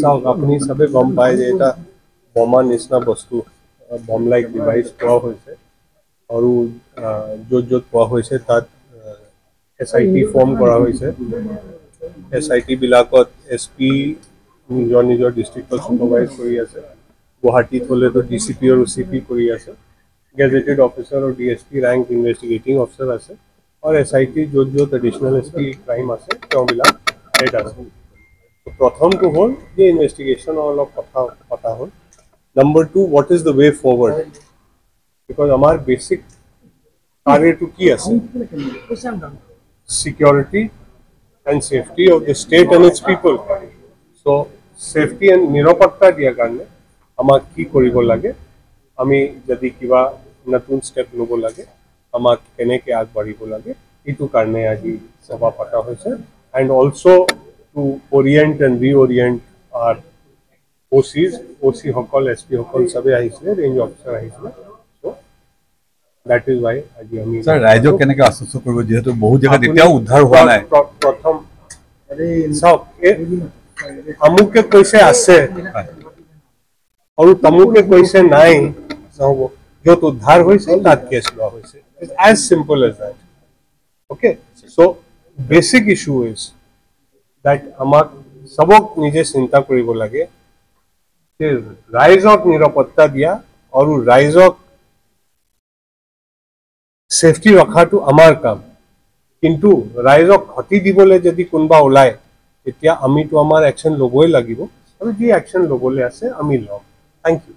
চাওক আপুনি চবে গম পায় যে এটা বোমা নিচিনা বস্তু বম লাইক ডিভাইচ পোৱা হৈছে আৰু য'ত য'ত পোৱা হৈছে তাত এছ আই টি ফৰ্ম কৰা হৈছে। এছ আই টি বিলাকত এছ পি নিজৰ নিজৰ ডিষ্ট্ৰিক্টত চুপাৰভাইজ কৰি আছে। গুৱাহাটীত হ'লেতো ডি চি পি আৰু চি পি কৰি আছে। গেজেটেড অফিচাৰ আৰু D S P rank investigating officer আছে। আৰু এছ আই টি য'ত য'ত এডিশ্যনেল এছ পি ক্ৰাইম আছে তেওঁবিলাক হেড আছে। প্ৰথমটো হ'ল যে ইনভেষ্টিগেশ্যনৰ অলপ কথা পতা হ'ল number two what is the way forward because আমাৰ বেচিক কাৰ্যটো কি আছে security and safety of the state and its people. So safety and নিৰাপত্তা দিয়াৰ কাৰণে আমাক কি কৰিব লাগে আমি যদি কিবা নতুন ষ্টেপ ল'ব লাগে আমাক কেনেকৈ আগবাঢ়িব লাগে এইটো কাৰণে আজি সভা পতা হৈছে and also' two orient and ৰিঅৰিয়েণ্ট R O' cheese অ' চিসকল এছ পিসকল চবেই আহিছিলে ৰেঞ্জ অফিচাৰ আহিছিলে চ' দেট ইজ ৱাই আজি আমি ছাৰ ৰাইজক কেনেকে আশ্বস্ত কৰিব যিহেতু বহু জেগাত এতিয়াও উদ্ধাৰ হোৱা নাই প্ৰ- প্ৰথম চাওক এই আমুকে কৈছে আছে আৰু তামুকে কৈছে নাই নহ'ব য'ত উদ্ধাৰ হৈছে তাত কেছ লোৱা হৈছে as simple as that okay so' basic issue is that আমাক চবক নিজে চিন্তা কৰিব লাগে। যে ৰাইজক নিৰাপত্তা দিয়া আৰু ৰাইজক ছেফটি ৰখাটো আমাৰ কাম। কিন্তু ৰাইজক ক্ষতি দিবলৈ যদি কোনোবা ওলায় তেতিয়া আমিতো আমাৰ একশ্যন ল'বই লাগিব। আৰু যি একশ্যন ল'বলৈ আছে আমি ল'ম। Thank you